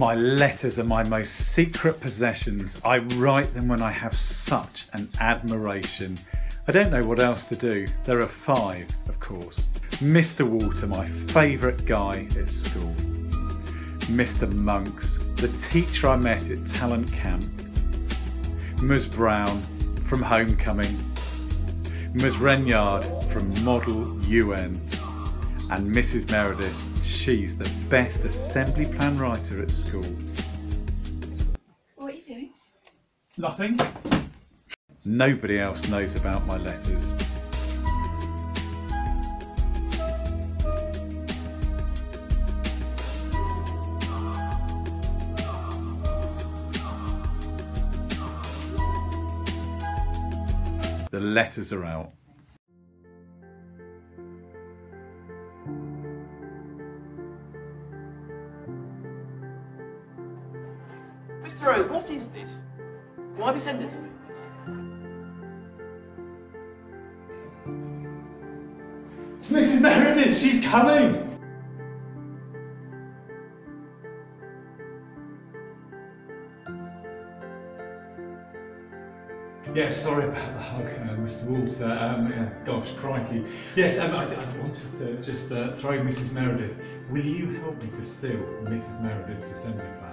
My letters are my most secret possessions. I write them when I have such an admiration. I don't know what else to do. There are five, of course. Mr. Walter, my favourite guy at school. Mr. Monks, the teacher I met at talent camp. Ms. Brown from Homecoming. Ms. Renyard from Model UN. And Mrs. Meredith she's the best assembly plan writer at school. What are you doing? Nothing. Nobody else knows about my letters. The letters are out. Mr. O, what is this? Why have you sent it to me? It's Mrs. Meredith, she's coming! Yes, sorry about the hug, uh, Mr. Walter. Um, yeah, gosh, crikey. Yes, um, I, I, wanted to just uh, throw Mrs. Meredith. Will you help me to steal Mrs. Meredith's assembly plan?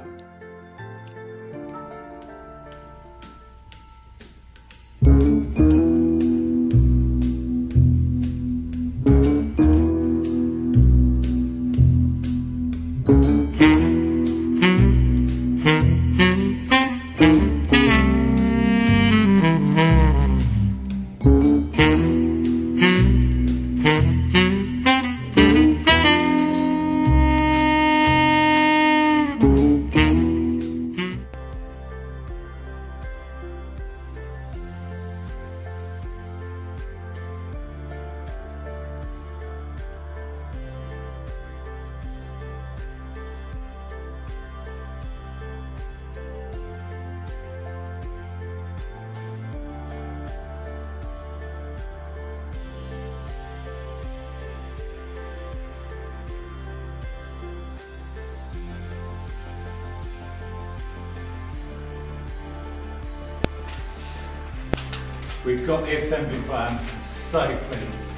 We've got the assembly plan. So pleased.